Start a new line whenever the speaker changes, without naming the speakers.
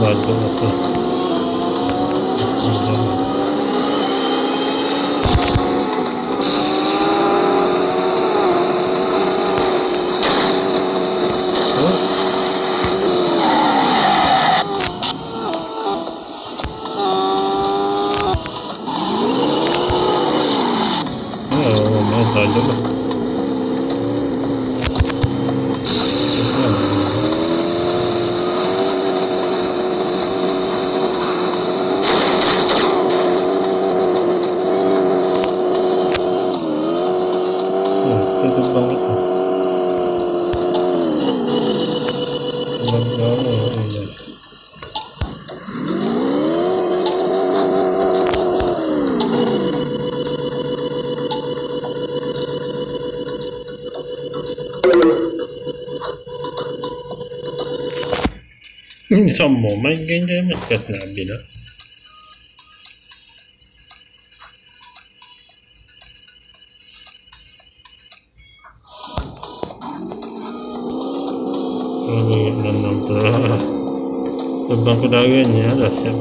vardı orası. Ne olmaz acaba? Evet, 你什么玩意儿？没听明白。ini 16 terbang pedagangnya dah siap